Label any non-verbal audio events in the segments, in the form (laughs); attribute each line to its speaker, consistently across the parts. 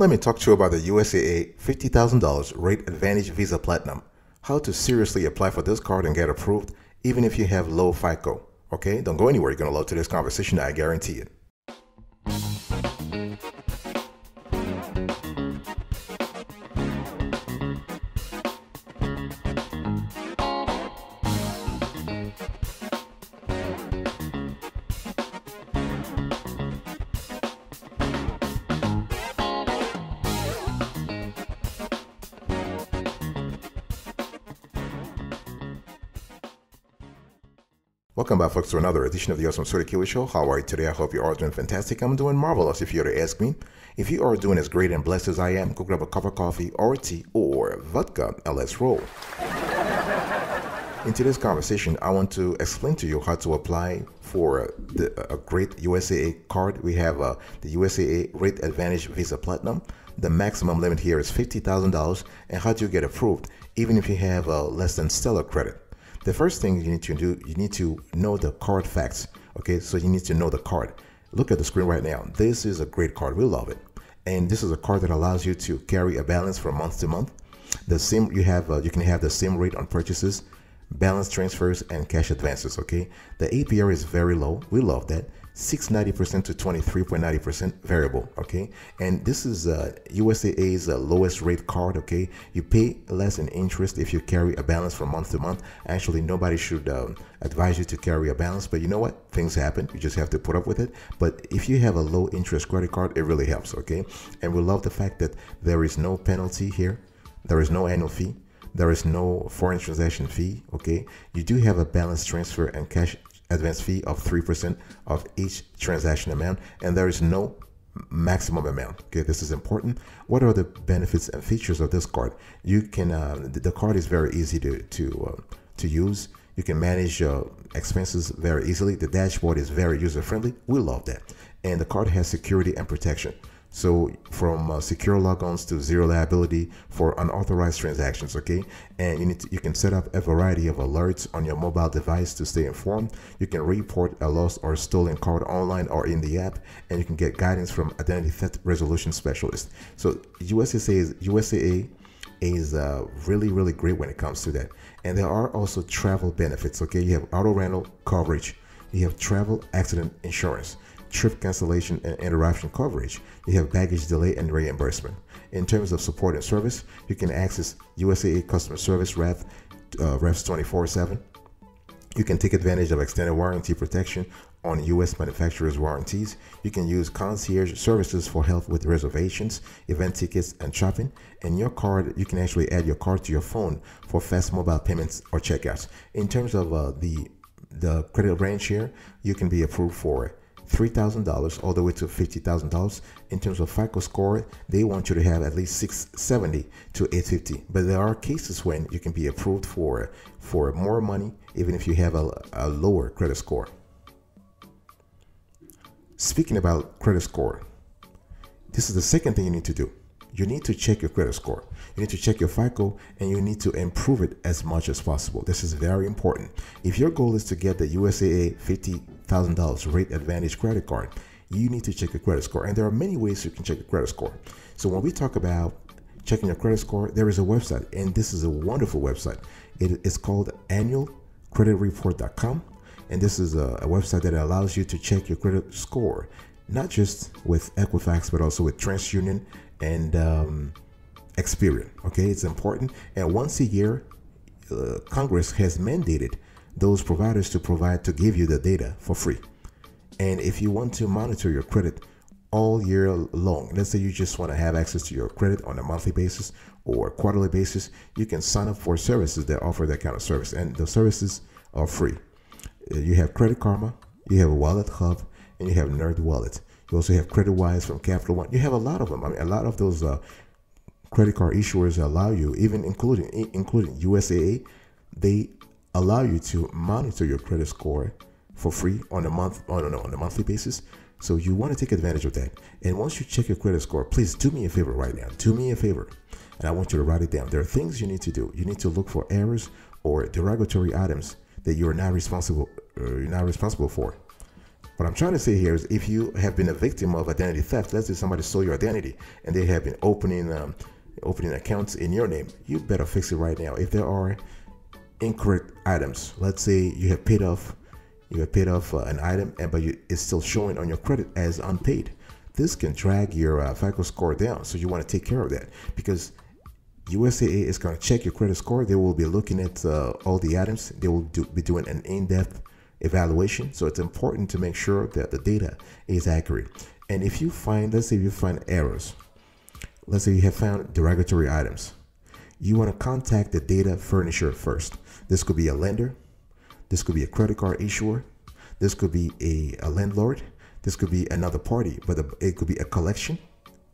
Speaker 1: Let me talk to you about the USAA $50,000 Rate Advantage Visa Platinum. How to seriously apply for this card and get approved, even if you have low FICO. Okay, don't go anywhere. You're going to love today's conversation, I guarantee it. Welcome back, folks, to another edition of the Awesome S'witty Kiwi Show. How are you today? I hope you are doing fantastic. I'm doing marvelous, if you were to ask me. If you are doing as great and blessed as I am, go grab a cup of coffee or tea or vodka and let's roll. In today's conversation, I want to explain to you how to apply for the, a great USAA card. We have uh, the USAA Rate Advantage Visa Platinum. The maximum limit here is $50,000 and how do you get approved, even if you have uh, less than stellar credit. The first thing you need to do, you need to know the card facts. Okay, so you need to know the card. Look at the screen right now. This is a great card. We love it. And this is a card that allows you to carry a balance from month to month. The same you have, uh, you can have the same rate on purchases, balance transfers, and cash advances. Okay, the APR is very low. We love that. 690% to 23.90% variable okay? And this is uh, USAA's uh, lowest rate card okay? You pay less in interest if you carry a balance from month to month. Actually nobody should um, advise you to carry a balance but you know what? Things happen. You just have to put up with it. But if you have a low interest credit card it really helps okay? And we love the fact that there is no penalty here. There is no annual fee. There is no foreign transaction fee okay? You do have a balance transfer and cash advance fee of 3% of each transaction amount, and there is no maximum amount. Okay, this is important. What are the benefits and features of this card? You can uh, the, card is very easy to to uh, to use. You can manage uh, expenses very easily. The dashboard is very user friendly. We love that, and the card has security and protection. So from uh, secure logons to zero liability for unauthorized transactions, okay? And you need to, you can set up a variety of alerts on your mobile device to stay informed. You can report a lost or stolen card online or in the app, and you can get guidance from identity theft resolution specialists. So USAA is, USAA is uh, really really great when it comes to that. And there are also travel benefits, okay? You have auto rental coverage, you have travel accident insurance trip cancellation and interruption coverage. You have baggage delay and reimbursement. In terms of support and service, you can access USAA customer service rep, uh, reps 24 7. You can take advantage of extended warranty protection on U.S. manufacturers' warranties. You can use concierge services for help with reservations, event tickets, and shopping. And your card, you can actually add your card to your phone for fast mobile payments or checkouts. In terms of uh, the the credit range here, you can be approved for $3,000 all the way to $50,000. In terms of FICO score, they want you to have at least 670 to 850. But there are cases when you can be approved for, for more money, even if you have a, a lower credit score. Speaking about credit score, this is the second thing you need to do you need to check your credit score. You need to check your FICO and you need to improve it as much as possible. This is very important. If your goal is to get the USAA $50,000 rate advantage credit card, you need to check your credit score. And there are many ways you can check your credit score. So when we talk about checking your credit score, there is a website, and this is a wonderful website. It is called annualcreditreport.com. And this is a, a website that allows you to check your credit score, not just with Equifax, but also with TransUnion and um, Experian. Okay, it's important. And once a year, uh, Congress has mandated those providers to provide to give you the data for free. And if you want to monitor your credit all year long, let's say you just want to have access to your credit on a monthly basis or quarterly basis, you can sign up for services that offer that kind of service. And the services are free. You have Credit Karma, you have WalletHub, and you have NerdWallet. You also have CreditWise from Capital One. You have a lot of them. I mean, a lot of those uh, credit card issuers allow you, even including including USAA, they allow you to monitor your credit score for free on a month on a, on a monthly basis. So you want to take advantage of that. And once you check your credit score, please do me a favor right now. Do me a favor, and I want you to write it down. There are things you need to do. You need to look for errors or derogatory items that you are not responsible uh, you're not responsible for. What I'm trying to say here is if you have been a victim of identity theft, let's say somebody stole your identity and they have been opening um, opening accounts in your name, you better fix it right now. If there are incorrect items, let's say you have paid off you have paid off uh, an item and but you, it's still showing on your credit as unpaid. This can drag your uh, FICO score down, so you want to take care of that because USAA is going to check your credit score. They will be looking at uh, all the items. They will do, be doing an in-depth evaluation. So it's important to make sure that the data is accurate. And if you find, let's say you find errors, let's say you have found derogatory items, you want to contact the data furnisher first. This could be a lender, this could be a credit card issuer, this could be a, a landlord, this could be another party, but it could be a collection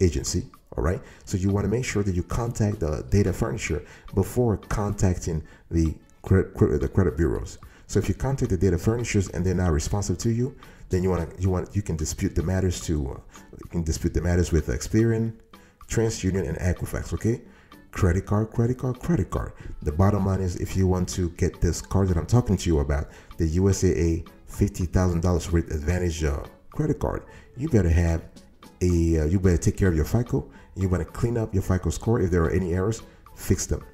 Speaker 1: agency. All right. So you want to make sure that you contact the data furnisher before contacting the credit, the credit bureaus. So if you contact the data furnishers and they're not responsive to you, then you want to you want you can dispute the matters to uh, you can dispute the matters with Experian, TransUnion, and Equifax. Okay, credit card, credit card, credit card. The bottom line is if you want to get this card that I'm talking to you about, the USAA fifty thousand dollars rate advantage uh, credit card, you better have a uh, you better take care of your FICO. You better clean up your FICO score. If there are any errors, fix them.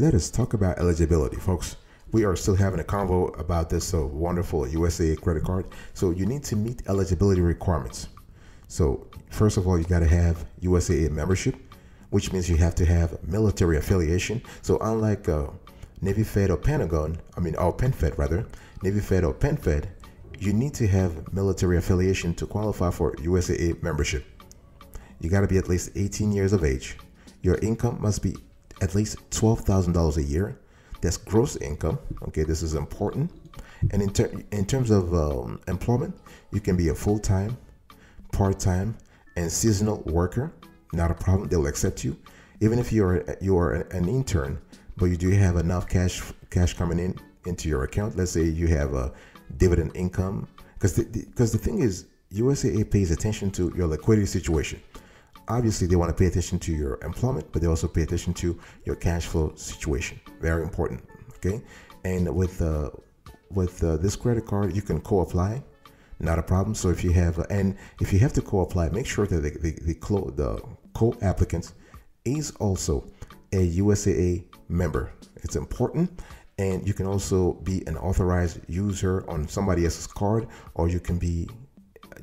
Speaker 1: Let us talk about eligibility, folks. We are still having a convo about this uh, wonderful USA credit card. So you need to meet eligibility requirements. So first of all, you got to have USAA membership, which means you have to have military affiliation. So unlike uh, Navy Fed or Pentagon, I mean, or PenFed rather, Navy Fed or PenFed, you need to have military affiliation to qualify for USAA membership. You got to be at least 18 years of age. Your income must be at least $12,000 a year. That's gross income. Okay, this is important. And in, ter- in terms of um, employment, you can be a full time, part time, and seasonal worker. Not a problem. They'll accept you. Even if you're you are an intern, but you do have enough cash cash coming in into your account. Let's say you have a dividend income, because because the, the thing is, USAA pays attention to your liquidity situation obviously they want to pay attention to your employment, but they also pay attention to your cash flow situation. Very important. Okay, and with uh, with uh, this credit card, you can co-apply. Not a problem. So if you have uh, and if you have to co-apply, make sure that the the, the, clo- the co-applicant is also a USAA member. It's important. And you can also be an authorized user on somebody else's card, or you can be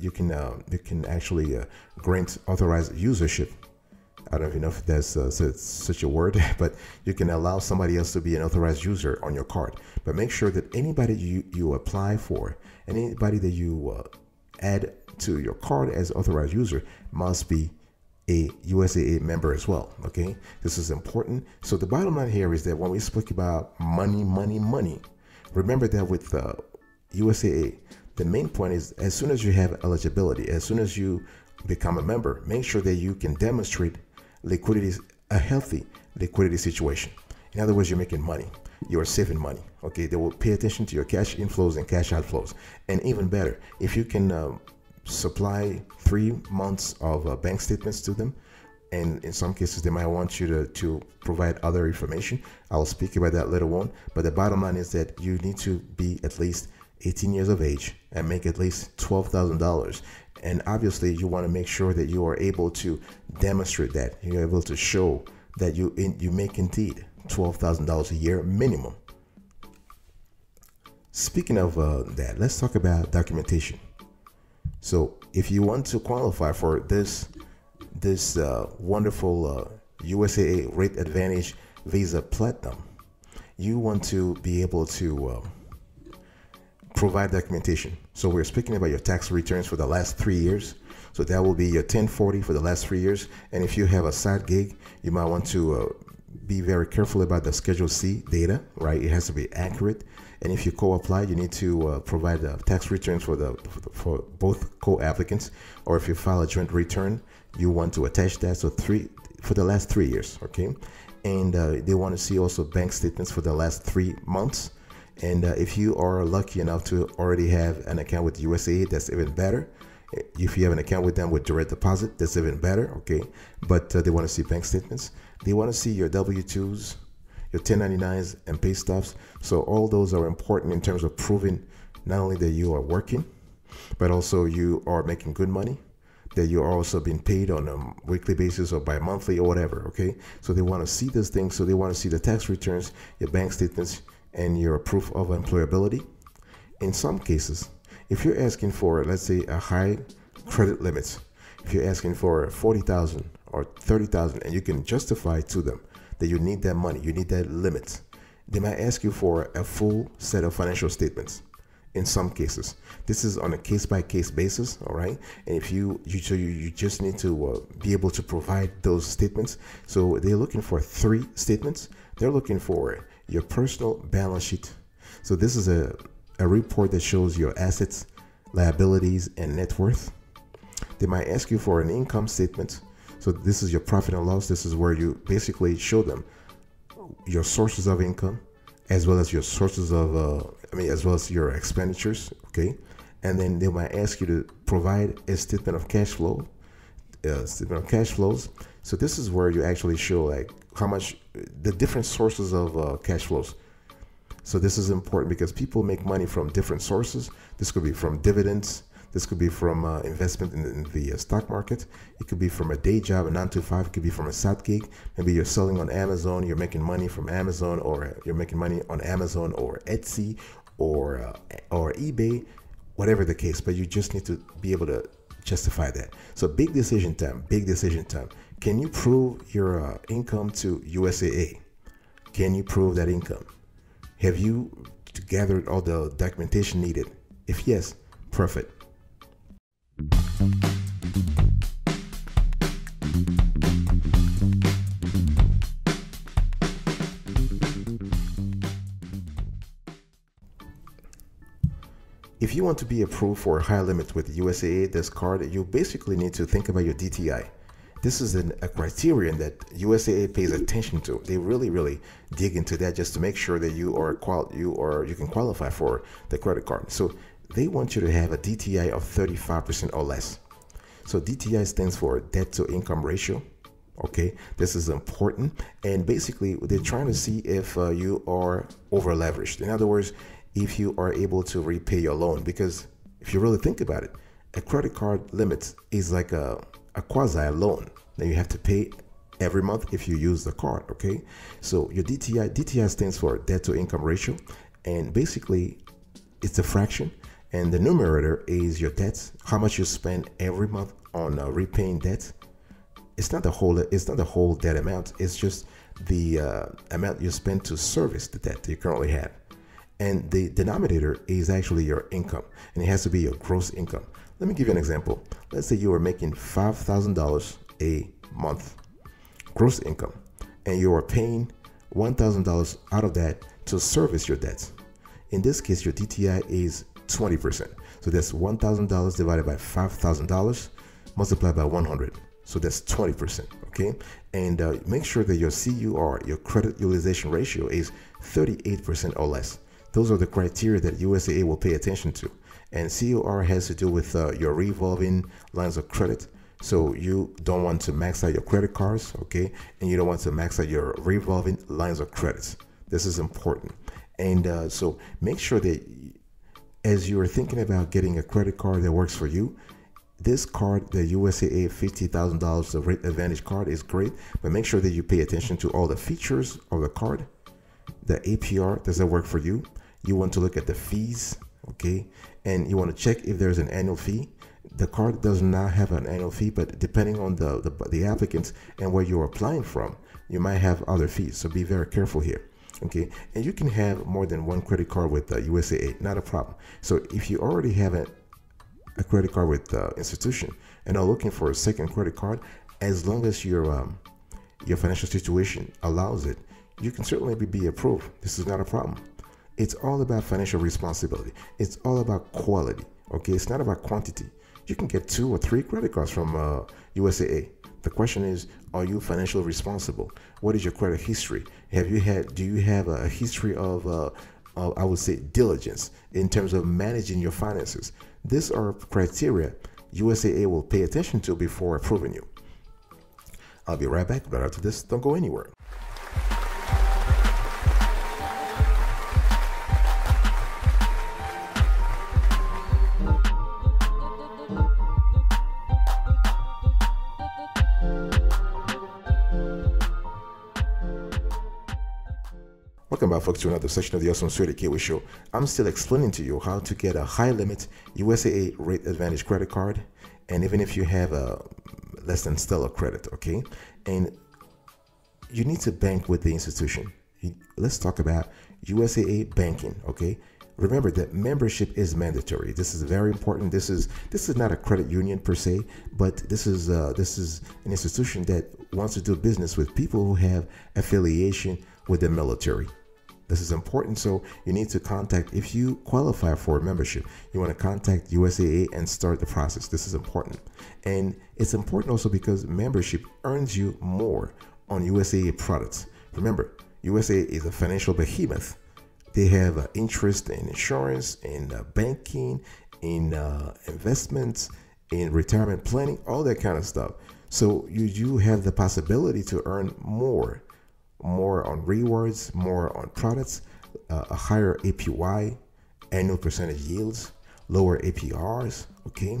Speaker 1: you can uh, you can actually uh, grant authorized usership. I don't even know if that's uh, such a word, (laughs) but you can allow somebody else to be an authorized user on your card. But make sure that anybody you, you apply for, anybody that you uh, add to your card as authorized user must be a USAA member as well. Okay, this is important. So the bottom line here is that when we speak about money, money, money, remember that with uh, USAA, the main point is as soon as you have eligibility, as soon as you become a member, make sure that you can demonstrate liquidity, a healthy liquidity situation. In other words, you're making money. You're saving money. Okay, they will pay attention to your cash inflows and cash outflows. And even better, if you can uh, supply three months of uh, bank statements to them, and in some cases they might want you to, to provide other information. I'll speak about that later on. But the bottom line is that you need to be at least 18 years of age and make at least $12,000. And obviously, you want to make sure that you are able to demonstrate that you're able to show that you in, you make indeed $12,000 a year minimum. Speaking of uh, that, let's talk about documentation. So, if you want to qualify for this this uh, wonderful uh, USAA Rate Advantage Visa Platinum, you want to be able to uh, provide documentation. So we're speaking about your tax returns for the last three years. So that will be your 1040 for the last three years. And if you have a side gig, you might want to uh, be very careful about the Schedule C data, right? It has to be accurate. And if you co-apply, you need to uh, provide the tax returns for the, for both co-applicants. Or if you file a joint return, you want to attach that. So three for the last three years, okay? And uh, they want to see also bank statements for the last three months and uh, if you are lucky enough to already have an account with USAA, that's even better. If you have an account with them with direct deposit, that's even better. Okay, but uh, they want to see bank statements. They want to see your W twos, your 1099s, and pay stubs. So all those are important in terms of proving not only that you are working, but also you are making good money that you're also being paid on a weekly basis or bi-monthly or whatever okay so they want to see those things so they want to see the tax returns your bank statements and your proof of employability in some cases if you're asking for let's say a high credit limit if you're asking for 40000 or 30000 and you can justify to them that you need that money you need that limit they might ask you for a full set of financial statements in some cases. This is on a case by case basis, all right? And if you you so you, you just need to uh, be able to provide those statements. So they're looking for three statements. They're looking for your personal balance sheet. So this is a a report that shows your assets, liabilities, and net worth. They might ask you for an income statement. So this is your profit and loss. This is where you basically show them your sources of income as well as your sources of uh, I mean, as well as your expenditures, okay? And then they might ask you to provide a statement of cash flow, uh, statement of cash flows. So this is where you actually show like how much the different sources of uh, cash flows. So this is important because people make money from different sources. This could be from dividends. This could be from uh, investment in, in the uh, stock market. It could be from a day job, a nine to five. It could be from a side gig. Maybe you're selling on Amazon. You're making money from Amazon, or you're making money on Amazon or Etsy or uh, or eBay, whatever the case. But you just need to be able to justify that. So big decision time. Big decision time. Can you prove your uh, income to USAA? Can you prove that income? Have you gathered all the documentation needed? If yes, perfect. If you want to be approved for a high limit with USAA this card, you basically need to think about your DTI. This is an, a criterion that USAA pays attention to. They really, really dig into that just to make sure that you are qual you or you can qualify for the credit card. So they want you to have a DTI of 35% or less. So DTI stands for debt to income ratio. Okay, this is important, and basically they're trying to see if uh, you are over leveraged. In other words, if you are able to repay your loan. Because if you really think about it, a credit card limit is like a, a quasi loan that you have to pay every month if you use the card. Okay, so your DTI DTI stands for debt to income ratio, and basically it's a fraction, and the numerator is your debts, how much you spend every month on uh, repaying debt. It's not the whole. It's not the whole debt amount. It's just the uh, amount you spend to service the debt you currently have and the denominator is actually your income and it has to be your gross income let me give you an example. Let's say you are making $5000 a month gross income and you are paying $1000 out of that to service your debts. In this case your dti is 20% so that's $1000 divided by $5000 multiplied by 100 so that's 20% okay? And uh, make sure that your cur your credit utilization ratio is 38% or less. Those are the criteria that USAA will pay attention to. And COR has to do with uh, your revolving lines of credit. So you don't want to max out your credit cards, okay? And you don't want to max out your revolving lines of credits. This is important. And uh, so make sure that as you are thinking about getting a credit card that works for you, this card, the USAA $50,000 the rate advantage card is great, but make sure that you pay attention to all the features of the card. The APR, does that work for you? you want to look at the fees okay and you want to check if there's an annual fee. The card does not have an annual fee but depending on the the, the applicants and where you're applying from you might have other fees so be very careful here okay? And you can have more than one credit card with uh, usaa not a problem. So if you already have a, a credit card with the uh, institution and are looking for a second credit card as long as your um, your financial situation allows it you can certainly be, be approved. This is not a problem it's all about financial responsibility. It's all about quality. Okay, it's not about quantity. You can get two or three credit cards from uh, USAA. The question is, are you financially responsible? What is your credit history? Have you had? Do you have a history of, uh, of I would say, diligence in terms of managing your finances? These are criteria USAA will pay attention to before approving you. I'll be right back right after this. Don't go anywhere. Welcome back, folks, to another session of the Awesome S'witty Kiwi Show. I'm still explaining to you how to get a high limit USAA Rate Advantage credit card, and even if you have a less than stellar credit, okay? And you need to bank with the institution. Let's talk about USAA banking, okay? Remember that membership is mandatory. This is very important. This is this is not a credit union per se, but this is uh, this is an institution that wants to do business with people who have affiliation with the military. This is important. So you need to contact, if you qualify for a membership, you want to contact USAA and start the process. This is important. And it's important also because membership earns you more on USAA products. Remember, USAA is a financial behemoth. They have uh, interest in insurance, in uh, banking, in uh, investments, in retirement planning, all that kind of stuff. So you do have the possibility to earn more more on rewards, more on products, uh, a higher APY, annual percentage yields, lower APRs, okay?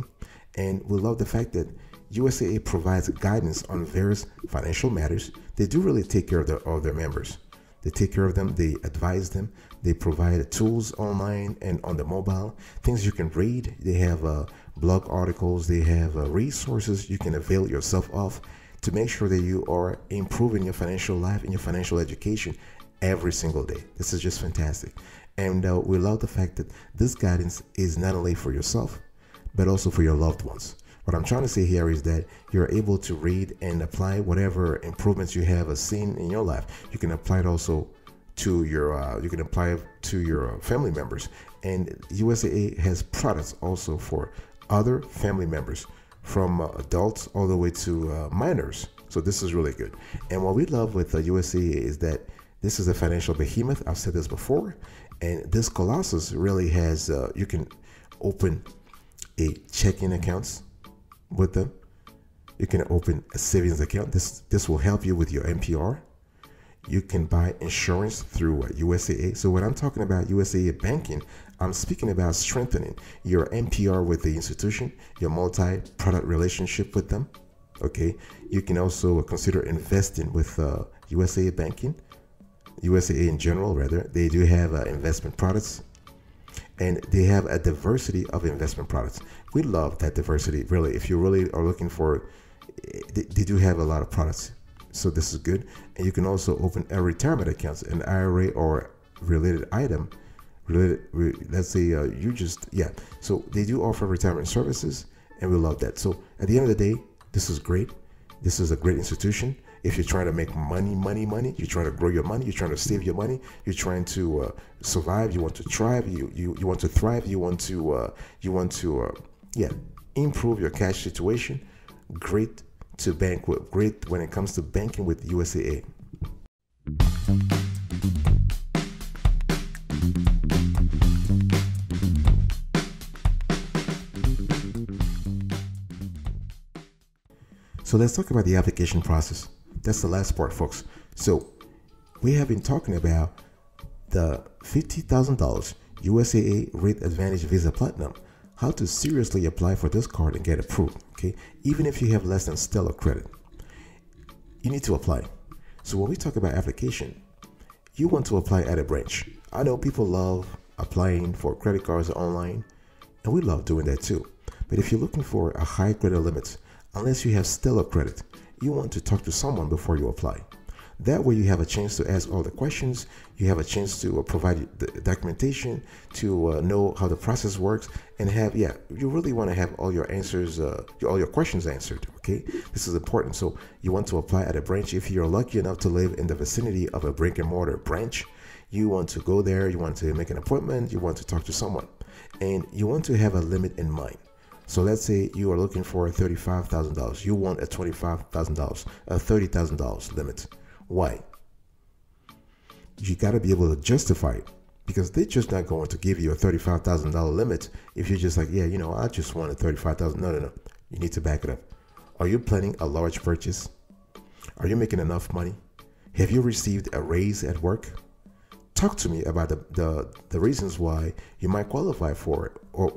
Speaker 1: And we love the fact that USAA provides guidance on various financial matters. They do really take care of their, of their members. They take care of them, they advise them, they provide tools online and on the mobile, things you can read. They have uh, blog articles, they have uh, resources you can avail yourself of to make sure that you are improving your financial life and your financial education every single day. This is just fantastic. And uh, we love the fact that this guidance is not only for yourself, but also for your loved ones. What I'm trying to say here is that you're able to read and apply whatever improvements you have seen in your life. You can apply it also to your, uh, you can apply it to your family members. And USAA has products also for other family members from uh, adults all the way to uh, minors. So this is really good. And what we love with uh, USAA is that this is a financial behemoth. I've said this before, and this colossus really has. Uh, you can open a checking accounts with them. You can open a savings account. This this will help you with your MPR. You can buy insurance through USAA. Uh, so when I'm talking about USAA banking, I'm speaking about strengthening your MPR with the institution, your multi product relationship with them. Okay. You can also consider investing with uh, USAA Banking, USA in general, rather. They do have uh, investment products and they have a diversity of investment products. We love that diversity, really. If you really are looking for, they, they do have a lot of products. So this is good. And you can also open a retirement account, an IRA or related item let's say uh, you just yeah. So they do offer retirement services and we love that. So at the end of the day this is great. This is a great institution. If you're trying to make money money money you're trying to grow your money you're trying to save your money you're trying to uh, survive you want to thrive you, you you want to thrive you want to uh, you want to uh, yeah improve your cash situation great to bank with great when it comes to banking with usaa So let's talk about the application process. That's the last part, folks. So we have been talking about the $50,000 USAA Rate Advantage Visa Platinum, how to seriously apply for this card and get approved, okay? Even if you have less than stellar credit, you need to apply. So when we talk about application, you want to apply at a branch. I know people love applying for credit cards online, and we love doing that too. But if you're looking for a high credit limit, unless you have stellar credit, you want to talk to someone before you apply. That way, you have a chance to ask all the questions. You have a chance to uh, provide the documentation to uh, know how the process works, and have yeah, you really want to have all your answers, uh, all your questions answered. Okay, this is important. So you want to apply at a branch if you're lucky enough to live in the vicinity of a brick and mortar branch. You want to go there. You want to make an appointment. You want to talk to someone, and you want to have a limit in mind. So let's say you are looking for $35,000. You want a $25,000, a $30,000 limit. Why? You got to be able to justify it. because they're just not going to give you a $35,000 limit if you're just like, yeah, you know, I just want a 35000 No, no, no. You need to back it up. Are you planning a large purchase? Are you making enough money? Have you received a raise at work? Talk to me about the, the, the reasons why you might qualify for it, or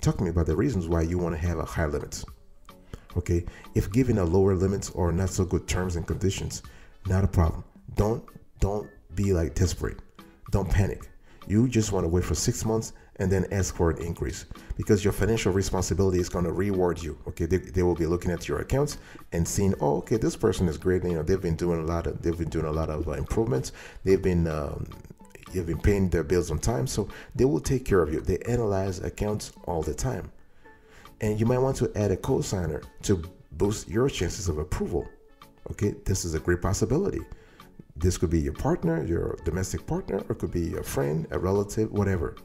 Speaker 1: talk to me about the reasons why you want to have a higher limit. Okay, if given a lower limit or not so good terms and conditions, not a problem. Don't don't be like desperate. Don't panic. You just want to wait for six months and then ask for an increase because your financial responsibility is going to reward you. Okay, they, they will be looking at your accounts and seeing, oh, okay, this person is great. You know, they've been doing a lot of they've been doing a lot of uh, improvements. They've been um, you've been paying their bills on time, so they will take care of you. They analyze accounts all the time, and you might want to add a co-signer to boost your chances of approval. Okay, this is a great possibility. This could be your partner, your domestic partner, or it could be a friend, a relative, whatever.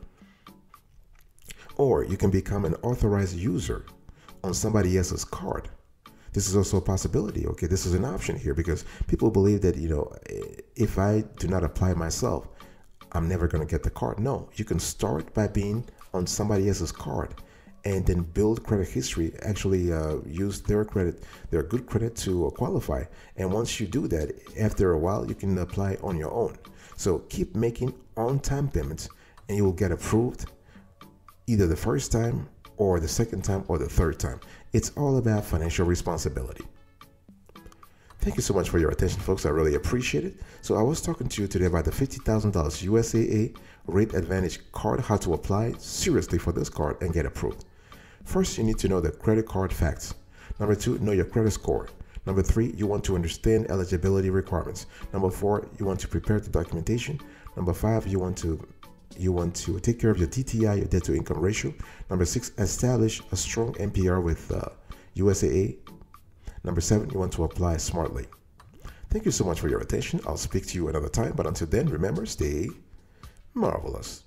Speaker 1: Or you can become an authorized user on somebody else's card. This is also a possibility. Okay, this is an option here because people believe that, you know, if I do not apply myself, I'm never going to get the card. No, you can start by being on somebody else's card and then build credit history actually uh, use their credit their good credit to uh, qualify. And once you do that after a while you can apply on your own. So keep making on-time payments and you will get approved either the first time or the second time or the third time. It's all about financial responsibility Thank you so much for your attention, folks. I really appreciate it. So, I was talking to you today about the $50,000 USAA Rate Advantage card, how to apply seriously for this card and get approved. First, you need to know the credit card facts. Number two, know your credit score. Number three, you want to understand eligibility requirements. Number four, you want to prepare the documentation. Number five, you want to you want to take care of your DTI, your debt to income ratio. Number six, establish a strong MPR with uh, USAA. Number seven, you want to apply smartly. Thank you so much for your attention. I'll speak to you another time, but until then, remember, stay marvelous.